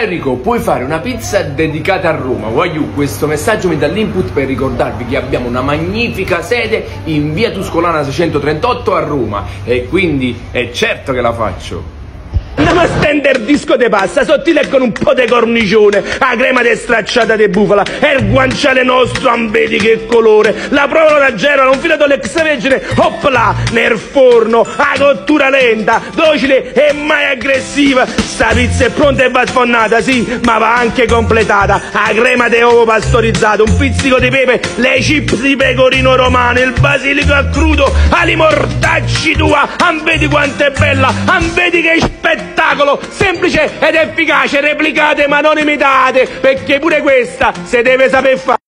Enrico, puoi fare una pizza dedicata a Roma. Voglio questo messaggio mi dà l'input per ricordarvi che abbiamo una magnifica sede in via Tuscolana 638 a Roma e quindi è certo che la faccio. Andiamo a stendere disco di pasta sottile con un po' di cornicione, la crema di stracciata di bufala e il guanciale nostro, vedi che colore, la provola da Genova, un filato l'extravergine, là, nel forno, a cottura lenta, docile e mai aggressiva. Sta pizza è pronta e va sfonnata, sì, ma va anche completata. La crema di uovo pastorizzato, un pizzico di pepe, le chips di pecorino romano, il basilico a crudo, ali mortacci tua, vedi quanto è bella, vedi che spettacolo spettacolo semplice ed efficace, replicate ma non imitate, perché pure questa si deve saper fare.